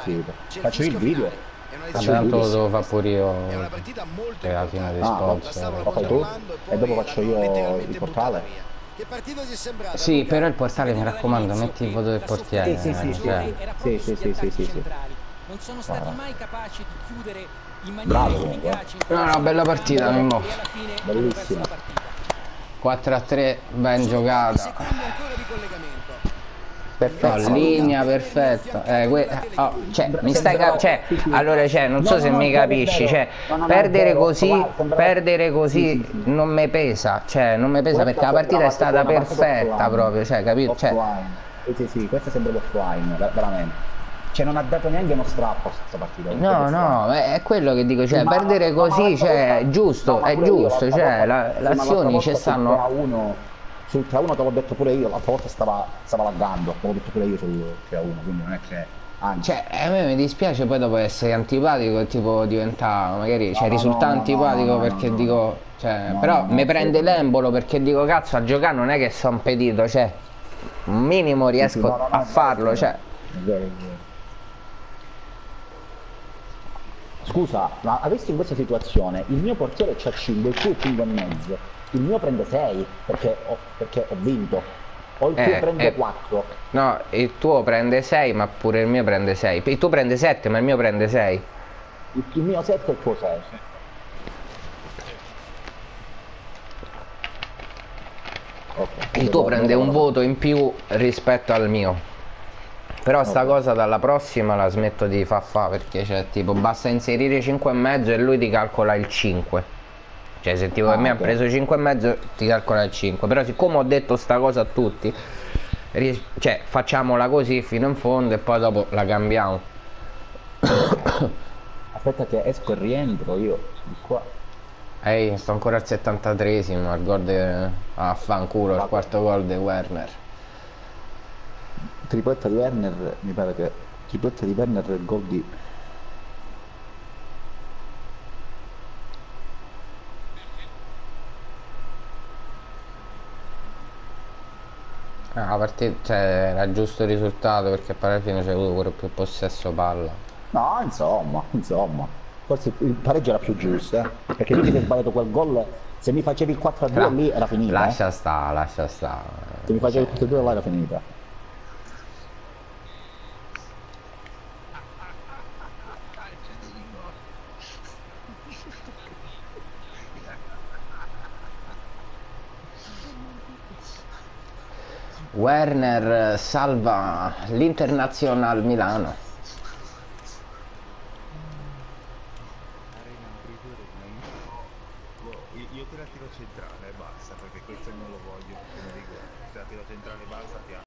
partita. Faccio il video. Vabbè, tanto lo devo fare pure io per la fine di Ah, lo fai tu? E dopo faccio io il portale? Che partita ti è sembrata? Sì, però il portale mi raccomando, metti il voto del portiere. Sì, sì, sì, cioè. Sì, sì, sì, sì, sì, sì. Non sono stati Guarda. mai capaci di chiudere in maniera Bravo, comunque. efficace. No, no, bella partita, Mimmo. Bellissima. perso la partita. 4 a 3, ben giocata. Secondo ancora di collegamento. Perfetto. No, linea perfetta. Eh, que- oh, cioè, mi stai cap- cioè, allora, cioè, non so No, se no, mi no, è capisci, cioè, è perdere così, perdere così Sì, sì, sì. non mi pesa, cioè, non mi pesa perché la partita è stata perfetta proprio, cioè, capito? Cioè, Offline. Sì, sì, questa sembra l'offline, ver- veramente. Cioè non ha dato neanche uno strappo questa partita. no, no, è è quello che dico, cioè, Ma- perdere ma- così, ma- cioè, è giusto, è giusto, cioè, le azioni ci sul stanno... 3-1 sul 3-1 te l'ho detto pure io, l'altra volta stava, stava laggando, te l'ho detto pure io sul 3-1, quindi non è che... Anzi, Cioè, a me mi dispiace poi dopo essere antipatico e tipo diventa magari, cioè no, risulta no, no, antipatico perché dico, cioè, però mi prende l'embolo perché dico cazzo a giocare non è che sono pedito, cioè, un minimo riesco a farlo, cioè, È vero, è vero. Scusa, ma adesso in questa situazione il mio portiere c'ha 5, il tuo 5 e mezzo, il mio prende 6 perché ho, perché ho vinto, o il tuo Eh, prende eh. 4. no, il tuo prende 6 ma pure il mio prende 6, il tuo prende 7 ma il mio prende 6. Il, il mio 7 e il tuo 6. Il tuo prende un voto in più rispetto al mio. Però sta cosa dalla prossima la smetto di far fa perché cioè tipo basta inserire 5 e mezzo e lui ti calcola il 5. Cioè se tipo Ah, per me ha preso 5 e mezzo ti calcola il 5. Però siccome ho detto sta cosa a tutti, cioè facciamola così fino in fondo e poi dopo la cambiamo. Aspetta che esco e rientro io di qua. Ehi, sto ancora al 73esimo, al gol de... ah, fanculo, il quarto gol di Werner. Tripletta di Werner, mi pare che tripletta di Werner e il gol di Ah, partita, cioè, era giusto il risultato perché poi alla fine c'è avuto pure più possesso palla. No, insomma, insomma. Forse il pareggio era più giusto, eh? Perché tu ti sei sbagliato quel gol. Se mi facevi il 4 a 2 Però lì era finita. eh. Lascia sta, lascia sta. Se mi facevi il 4 a 2 là era finita. Werner salva l'Internazional Milano.